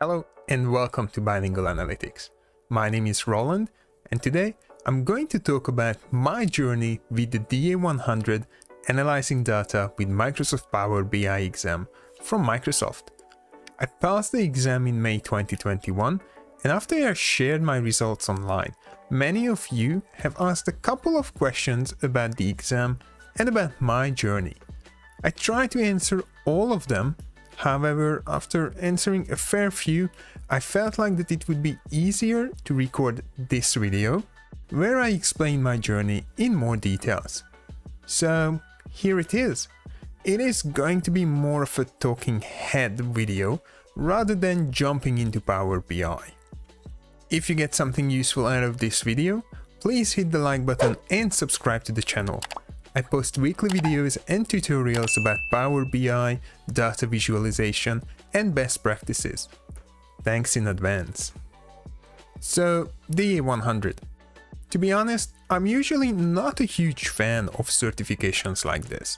Hello and welcome to BI-Lingual Analytics. My name is Roland and today I'm going to talk about my journey with the DA100 analyzing data with Microsoft Power BI exam from Microsoft. I passed the exam in May 2021 and after I shared my results online, many of you have asked a couple of questions about the exam and about my journey. I tried to answer all of them However, after answering a fair few, I felt like that it would be easier to record this video, where I explain my journey in more details. So here it is. It is going to be more of a talking head video rather than jumping into Power BI. If you get something useful out of this video, please hit the like button and subscribe to the channel. I post weekly videos and tutorials about Power BI, data visualization and best practices. Thanks in advance. So, DA100. To be honest, I'm usually not a huge fan of certifications like this.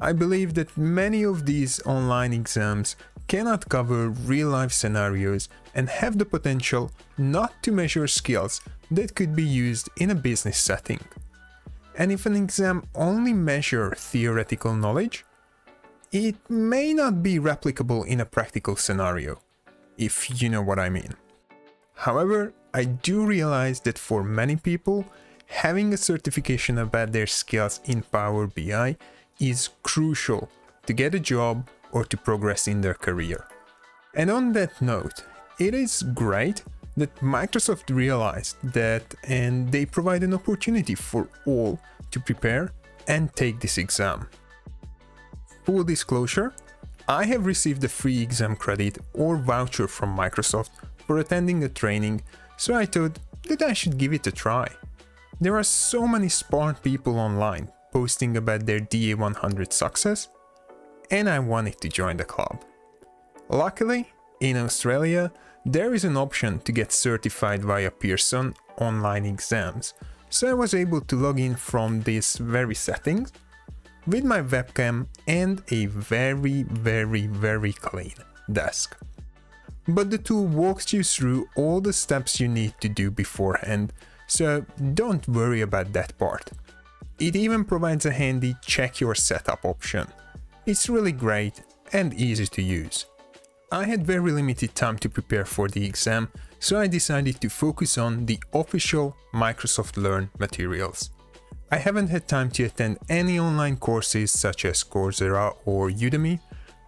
I believe that many of these online exams cannot cover real-life scenarios and have the potential not to measure skills that could be used in a business setting. And if an exam only measure theoretical knowledge, it may not be replicable in a practical scenario, if you know what I mean. However, I do realize that for many people, having a certification about their skills in Power BI is crucial to get a job or to progress in their career. And on that note, it is great that Microsoft realized that and they provide an opportunity for all to prepare and take this exam. Full disclosure, I have received a free exam credit or voucher from Microsoft for attending the training, so I thought that I should give it a try. There are so many smart people online posting about their DA100 success, and I wanted to join the club. Luckily, in Australia, there is an option to get certified via Pearson online exams, so I was able to log in from these very settings with my webcam and a very very very clean desk. But the tool walks you through all the steps you need to do beforehand, so don't worry about that part. It even provides a handy check your setup option. It's really great and easy to use. I had very limited time to prepare for the exam, so I decided to focus on the official Microsoft Learn materials. I haven't had time to attend any online courses such as Coursera or Udemy,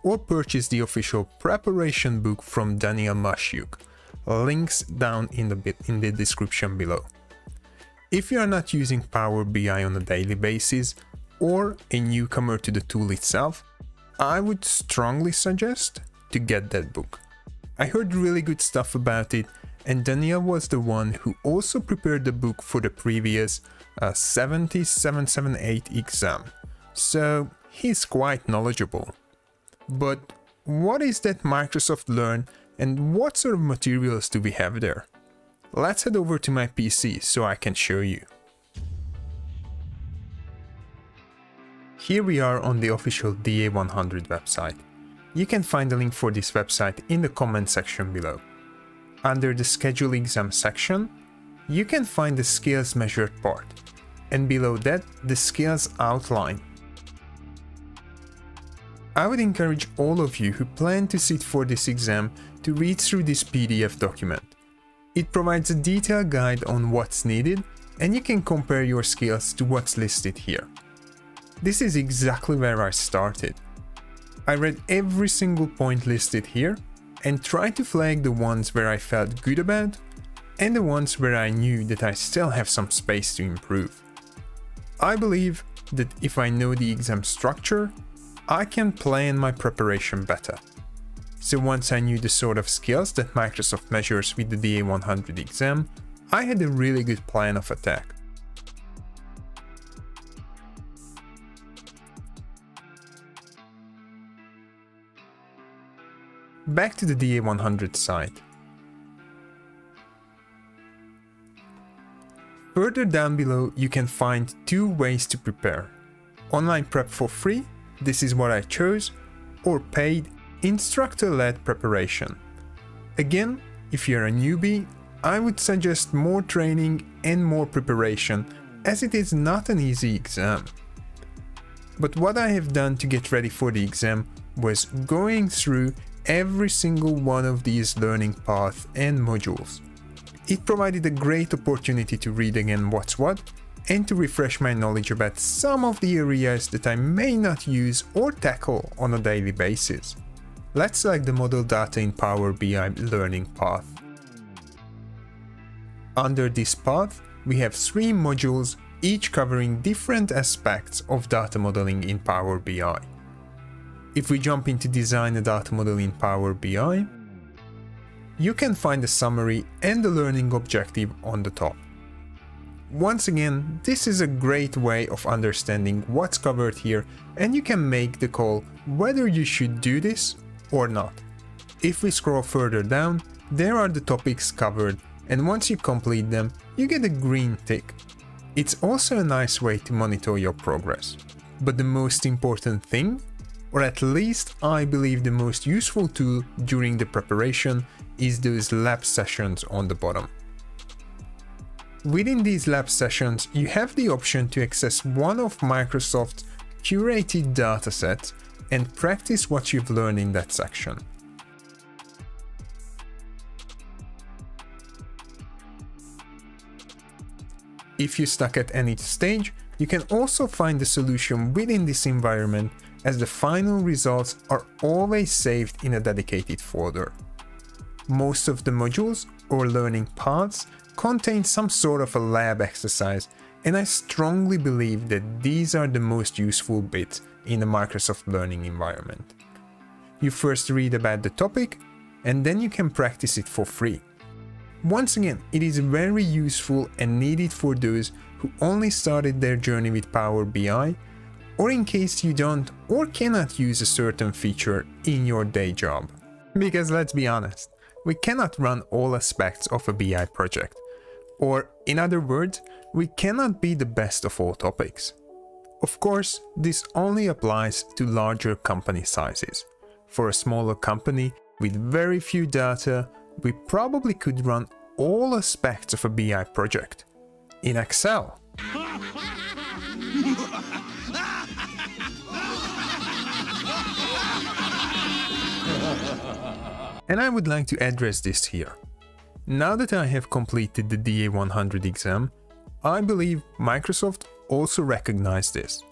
or purchase the official preparation book from Daniil Maslyuk. Links down in the, in the description below. If you are not using Power BI on a daily basis, or a newcomer to the tool itself, I would strongly suggest to get that book. I heard really good stuff about it and Daniil was the one who also prepared the book for the previous uh, 7778 exam, so he's quite knowledgeable. But what is that Microsoft Learn and what sort of materials do we have there? Let's head over to my PC so I can show you. Here we are on the official DA100 website. You can find the link for this website in the comment section below. Under the schedule exam section, you can find the skills measured part, and below that the skills outline. I would encourage all of you who plan to sit for this exam to read through this PDF document. It provides a detailed guide on what's needed and you can compare your skills to what's listed here. This is exactly where I started. I read every single point listed here and tried to flag the ones where I felt good about and the ones where I knew that I still have some space to improve. I believe that if I know the exam structure, I can plan my preparation better. So once I knew the sort of skills that Microsoft measures with the DA100 exam, I had a really good plan of attack. Back to the DA100 site. Further down below you can find two ways to prepare. Online prep for free, this is what I chose, or paid instructor-led preparation. Again, if you're a newbie, I would suggest more training and more preparation as it is not an easy exam. But what I have done to get ready for the exam was going through every single one of these learning paths and modules. It provided a great opportunity to read again what's what and to refresh my knowledge about some of the areas that I may not use or tackle on a daily basis. Let's select the Model Data in Power BI learning path. Under this path, we have three modules, each covering different aspects of data modeling in Power BI. If we jump into Design a data model in Power BI, you can find the summary and the learning objective on the top. Once again, this is a great way of understanding what's covered here and you can make the call whether you should do this or not. If we scroll further down, there are the topics covered and once you complete them, you get a green tick. It's also a nice way to monitor your progress. But the most important thing, or at least I believe the most useful tool during the preparation, is those lab sessions on the bottom. Within these lab sessions, you have the option to access one of Microsoft's curated datasets and practice what you've learned in that section. If you're stuck at any stage, you can also find the solution within this environment as the final results are always saved in a dedicated folder. Most of the modules or learning paths contain some sort of a lab exercise and I strongly believe that these are the most useful bits in the Microsoft Learning environment. You first read about the topic and then you can practice it for free. Once again, it is very useful and needed for those who only started their journey with Power BI, or in case you don't or cannot use a certain feature in your day job. Because let's be honest, we cannot run all aspects of a BI project. Or, in other words, we cannot be the best of all topics. Of course, this only applies to larger company sizes. For a smaller company with very few data, we probably could run all aspects of a BI project in Excel. and I would like to address this here. Now that I have completed the DA100 exam, I believe Microsoft also recognized this.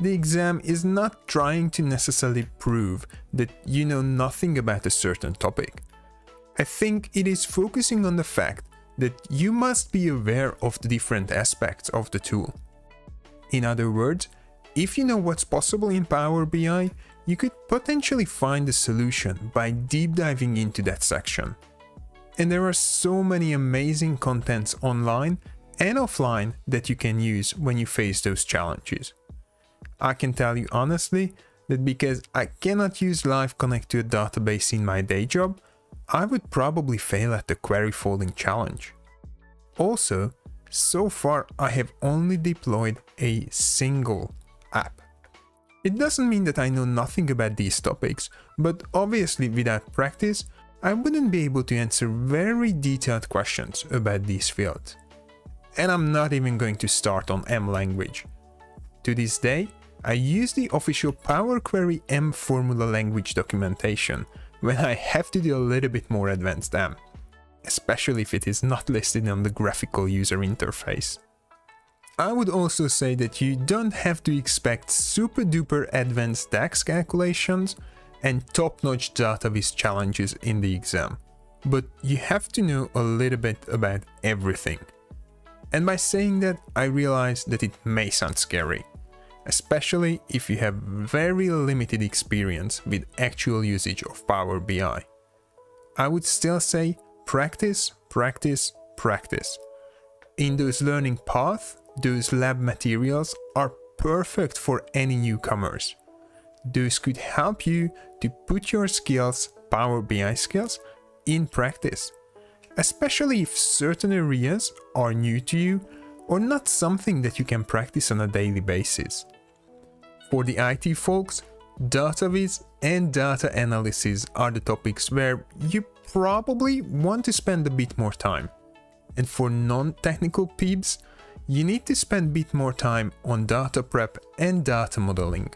The exam is not trying to necessarily prove that you know nothing about a certain topic. I think it is focusing on the fact that you must be aware of the different aspects of the tool. In other words, if you know what's possible in Power BI, you could potentially find a solution by deep diving into that section. And there are so many amazing contents online and offline that you can use when you face those challenges. I can tell you honestly that because I cannot use Live Connect to a database in my day job, I would probably fail at the query folding challenge. Also, so far I have only deployed a single app. It doesn't mean that I know nothing about these topics, but obviously without practice, I wouldn't be able to answer very detailed questions about these fields. And I'm not even going to start on M language. To this day, I use the official Power Query M formula language documentation when I have to do a little bit more advanced M, especially if it is not listed on the graphical user interface. I would also say that you don't have to expect super duper advanced DAX calculations and top-notch database challenges in the exam, but you have to know a little bit about everything. And by saying that, I realize that it may sound scary, especially if you have very limited experience with actual usage of Power BI. I would still say practice, practice, practice. In those learning paths, those lab materials are perfect for any newcomers. Those could help you to put your skills, Power BI skills, in practice, especially if certain areas are new to you or not something that you can practice on a daily basis. For the IT folks, data viz and data analysis are the topics where you probably want to spend a bit more time. And for non-technical peeps, you need to spend a bit more time on data prep and data modeling.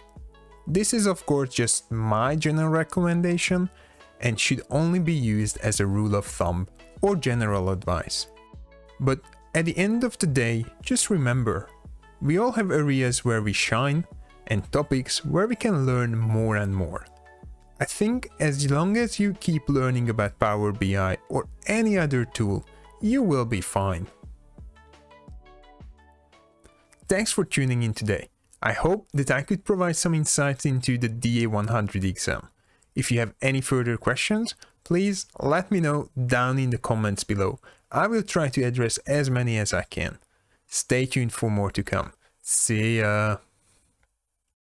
This is of course just my general recommendation and should only be used as a rule of thumb or general advice. But at the end of the day, just remember, we all have areas where we shine and topics where we can learn more and more. I think as long as you keep learning about Power BI or any other tool, you will be fine. Thanks for tuning in today. I hope that I could provide some insights into the DA100 exam. If you have any further questions, please let me know down in the comments below. I will try to address as many as I can. Stay tuned for more to come. See ya!